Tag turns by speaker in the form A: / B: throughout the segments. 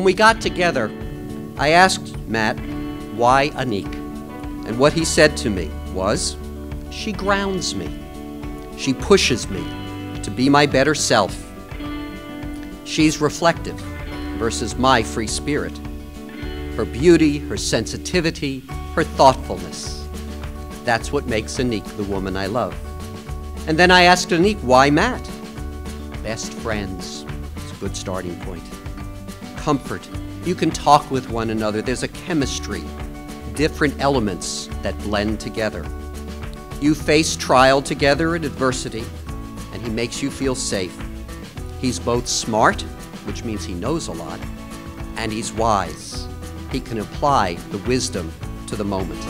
A: When we got together, I asked Matt why Annick. And what he said to me was, She grounds me. She pushes me to be my better self. She's reflective versus my free spirit. Her beauty, her sensitivity, her thoughtfulness. That's what makes Annick the woman I love. And then I asked Annick, why Matt? Best friends. It's a good starting point. Comfort. You can talk with one another. There's a chemistry, different elements that blend together. You face trial together and adversity, and he makes you feel safe. He's both smart, which means he knows a lot, and he's wise. He can apply the wisdom to the moment.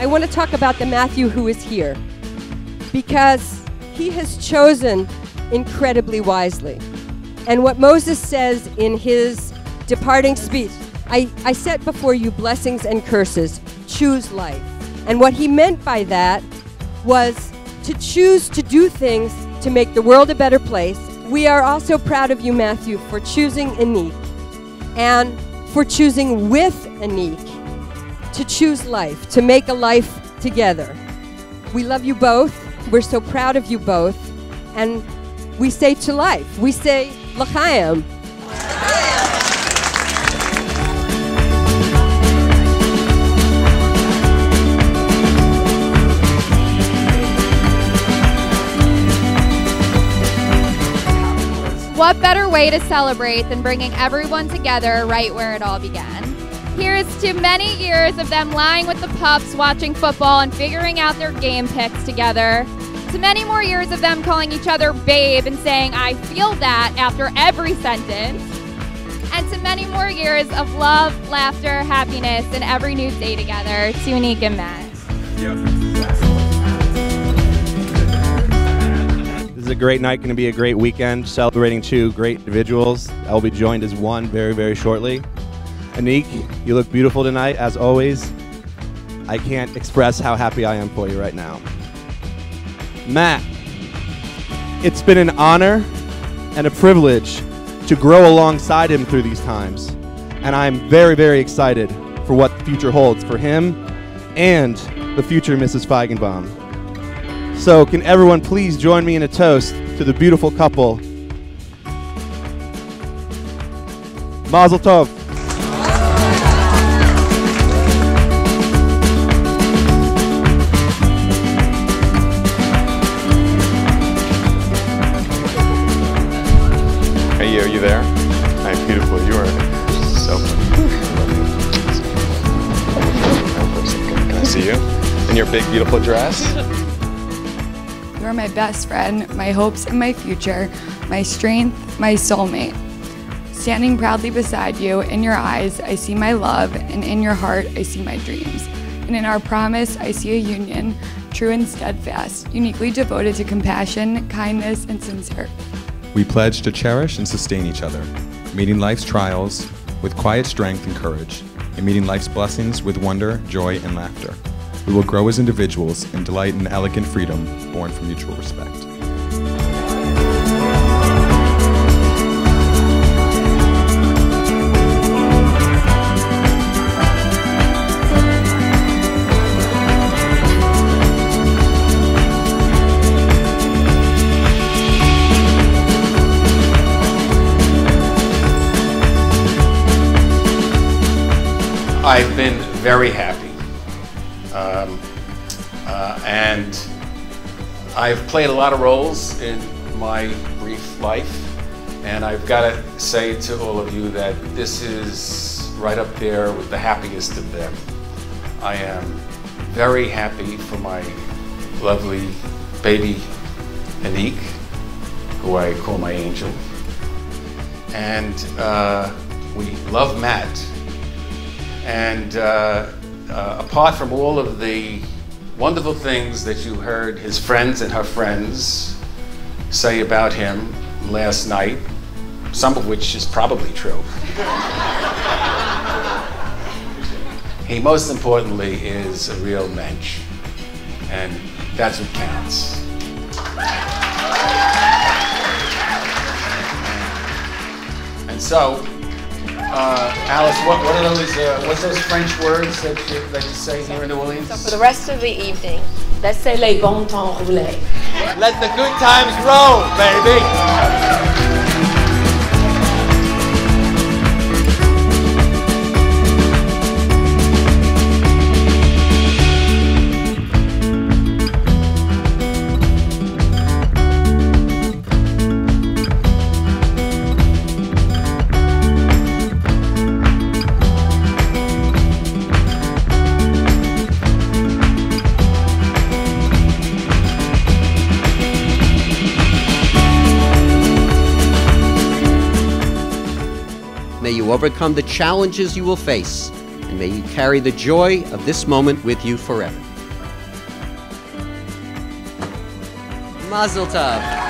B: I want to talk about the Matthew who is here because he has chosen incredibly wisely. And what Moses says in his departing speech I, I set before you blessings and curses, choose life. And what he meant by that was to choose to do things to make the world a better place. We are also proud of you, Matthew, for choosing Annick and for choosing with Annick to choose life, to make a life together. We love you both. We're so proud of you both. And we say to life, we say, L'chaim.
C: What better way to celebrate than bringing everyone together right where it all began? Here's to many years of them lying with the pups, watching football, and figuring out their game picks together. To many more years of them calling each other babe and saying, I feel that after every sentence. And to many more years of love, laughter, happiness, and every new day together. To Annick and Matt.
D: This is a great night, going to be a great weekend, celebrating two great individuals. I'll be joined as one very, very shortly. Annick, you look beautiful tonight, as always. I can't express how happy I am for you right now. Matt, it's been an honor and a privilege to grow alongside him through these times. And I'm very, very excited for what the future holds for him and the future Mrs. Feigenbaum. So, can everyone please join me in a toast to the beautiful couple? Mazel Tov.
E: In your big, beautiful dress?
F: You are my best friend, my hopes and my future, my strength, my soulmate. Standing proudly beside you, in your eyes, I see my love, and in your heart, I see my dreams. And in our promise, I see a union, true and steadfast, uniquely devoted to compassion, kindness, and sincerity.
E: We pledge to cherish and sustain each other, meeting life's trials with quiet strength and courage, and meeting life's blessings with wonder, joy, and laughter. We will grow as individuals and delight in elegant freedom born from mutual respect.
G: I've been very happy. And I've played a lot of roles in my brief life. And I've got to say to all of you that this is right up there with the happiest of them. I am very happy for my lovely baby Annick, who I call my angel. And uh, we love Matt. And uh, uh, apart from all of the wonderful things that you heard his friends and her friends say about him last night, some of which is probably true. he most importantly is a real mensch, and that's what counts. And so, uh, Alice, what, what are those? Uh, what's those French words that you, that you say here in New Orleans?
H: So for the rest of the evening, let's say les bons temps roulés.
G: Let the good times roll, baby.
A: You overcome the challenges you will face, and may you carry the joy of this moment with you forever. Mazel tov.